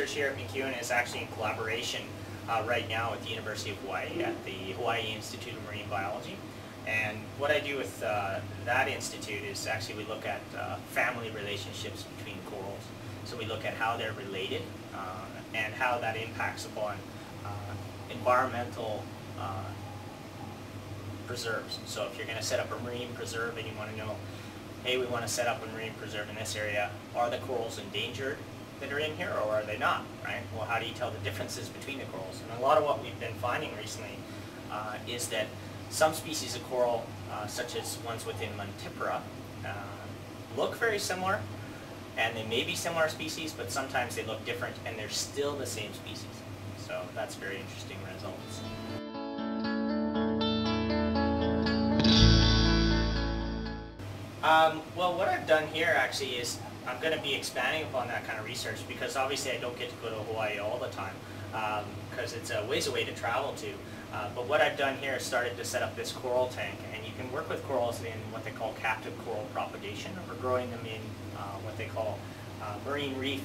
research here at MacEwan is actually in collaboration uh, right now with the University of Hawaii at the Hawaii Institute of Marine Biology. And what I do with uh, that institute is actually we look at uh, family relationships between corals. So we look at how they're related uh, and how that impacts upon uh, environmental uh, preserves. So if you're going to set up a marine preserve and you want to know, hey, we want to set up a marine preserve in this area, are the corals endangered that are in here or are they not, right? Well, how do you tell the differences between the corals? And a lot of what we've been finding recently uh, is that some species of coral, uh, such as ones within Montipora, uh, look very similar, and they may be similar species, but sometimes they look different, and they're still the same species. So that's very interesting results. Um, well, what I've done here actually is I'm going to be expanding upon that kind of research because obviously I don't get to go to Hawaii all the time because um, it's a ways away to travel to. Uh, but what I've done here is started to set up this coral tank and you can work with corals in what they call captive coral propagation or growing them in uh, what they call uh, marine reef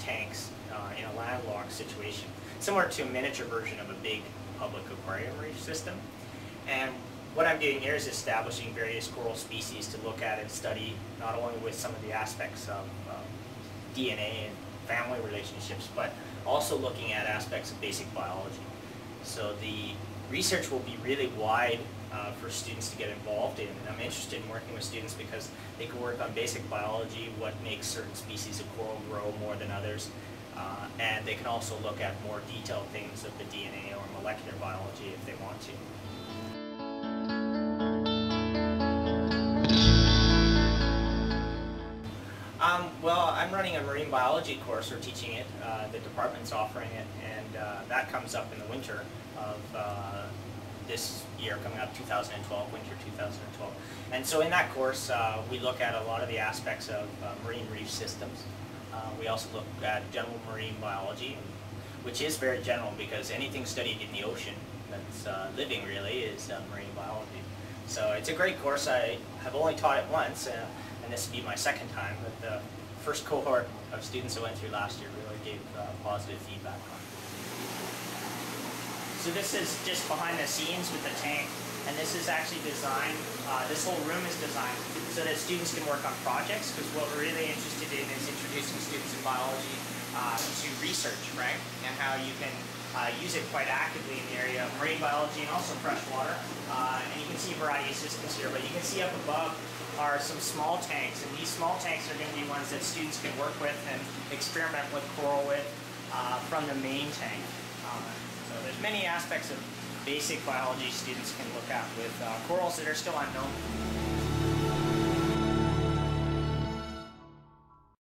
tanks uh, in a landlocked situation. Similar to a miniature version of a big public aquarium reef system. And what I'm doing here is establishing various coral species to look at and study not only with some of the aspects of um, DNA and family relationships, but also looking at aspects of basic biology. So the research will be really wide uh, for students to get involved in. And I'm interested in working with students because they can work on basic biology, what makes certain species of coral grow more than others, uh, and they can also look at more detailed things of the DNA or molecular biology if they want to. I'm running a marine biology course. We're teaching it. Uh, the department's offering it, and uh, that comes up in the winter of uh, this year, coming up 2012, winter 2012. And so in that course, uh, we look at a lot of the aspects of uh, marine reef systems. Uh, we also look at general marine biology, which is very general because anything studied in the ocean that's living really is marine biology. So it's a great course. I have only taught it once and this will be my second time, but the first cohort of students I went through last year really gave uh, positive feedback on. So this is just behind the scenes with the tank, and this is actually designed, uh, this whole room is designed so that students can work on projects, because what we're really interested in is introducing students in biology uh, to research, right? And how you can uh, use it quite actively in the area of marine biology and also freshwater. Uh, and you can see a variety of systems here, but you can see up above are some small tanks, and these small tanks are going to be ones that students can work with and experiment with coral with uh, from the main tank. Um, so there's many aspects of basic biology students can look at with uh, corals that are still unknown.